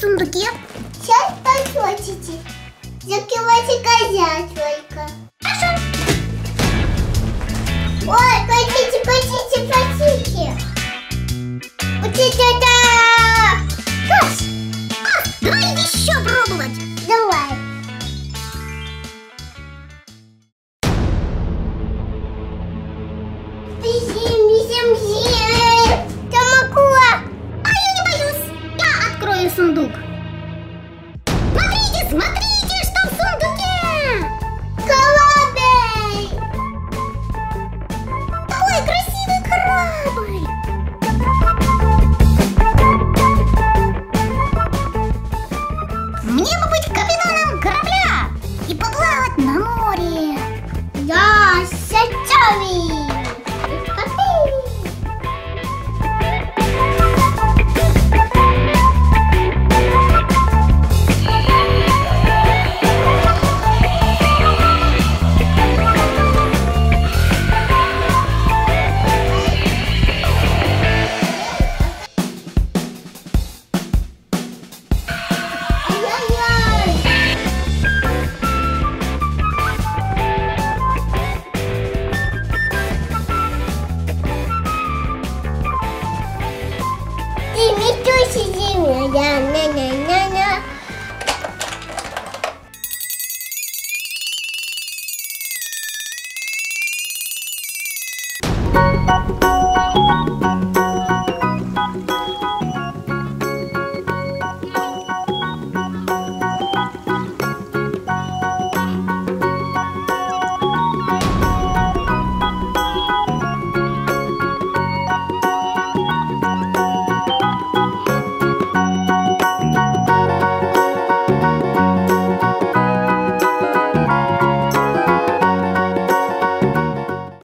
сундуке? Сейчас посмотрите. Закрывайте козятелька. Хорошо. Ой, хотите, хотите, хотите. Вот это! Кась! А, давай еще пробовать! Давай. Бежим, бежим, бежим. Мне бы быть капитаном корабля и поплавать на море! Я сетями.